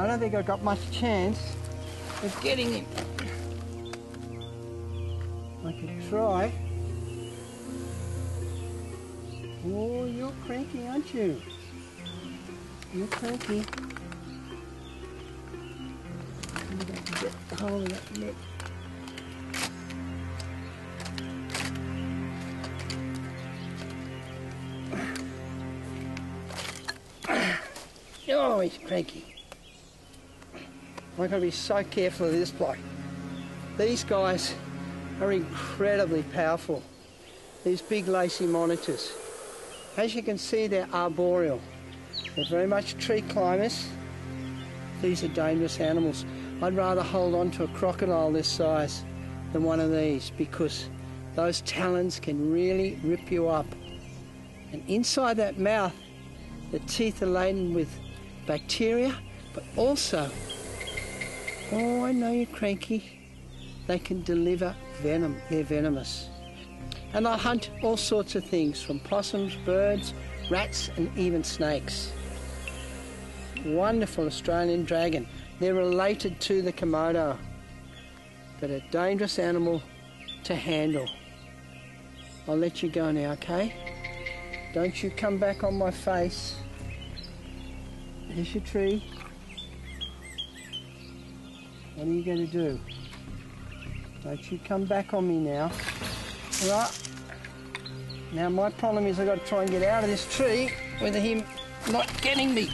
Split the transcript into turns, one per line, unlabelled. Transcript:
I don't think I've got much chance of getting him. I could try. Oh, you're cranky, aren't you? You're cranky. Going to get hold of that net. Oh, he's cranky. I've got to be so careful of this bloke. These guys are incredibly powerful. These big lacy monitors. As you can see, they're arboreal. They're very much tree climbers. These are dangerous animals. I'd rather hold on to a crocodile this size than one of these because those talons can really rip you up. And inside that mouth, the teeth are laden with bacteria, but also, oh, I know you're cranky, they can deliver venom. They're venomous. And they'll hunt all sorts of things from possums, birds, rats, and even snakes. Wonderful Australian dragon. They're related to the Komodo, but a dangerous animal to handle. I'll let you go now, okay? Don't you come back on my face. Here's your tree. What are you going to do? Don't you come back on me now. Right. Now my problem is I've got to try and get out of this tree with him not getting me.